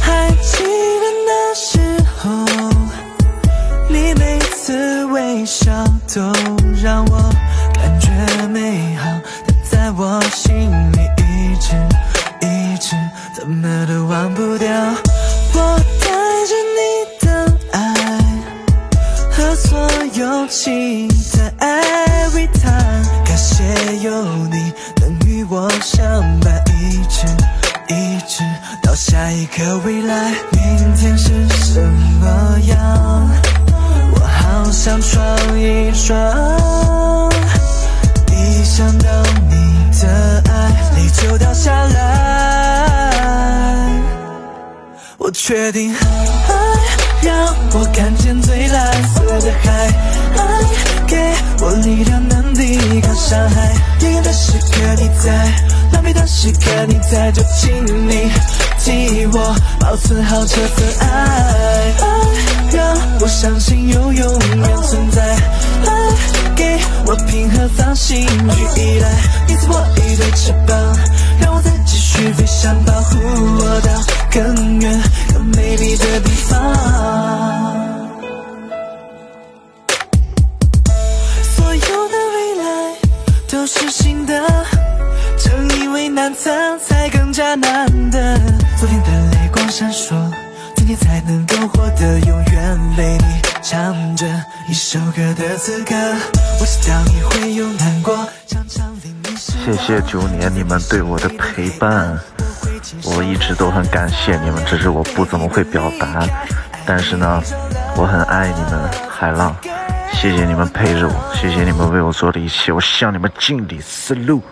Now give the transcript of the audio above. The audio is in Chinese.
还记得那时候，你每次微笑都让我感觉美好，它在我心里一直一直，怎么都忘不掉。我带着你的爱和所有期待下一个未来。明天是什么样？我好想闯一闯，一想到你的爱，泪就掉下来。我确定，爱让我看见最蓝色的海，爱给我力量能抵抗伤害。炎炎的时刻你在，狼狈的时刻你在，就请你替我保存好这份爱。爱让我相信有永远存在，爱给我平和放心去依赖。你赐我一对翅膀，让我再继续飞翔，保护我到更远更美丽的地方。所有的未来都是新的，正因为难测，才更加难得。昨天的泪光闪烁，今天才能够获得永远被你唱着一首歌的资格。我知道你会有难过，常常令你谢。谢九年你们对我的陪伴，我一直都很感谢你们，只是我不怎么会表达。但是呢，我很爱你们，海浪，谢谢你们陪着我，谢谢你们为我做的一切，我向你们敬礼，思路。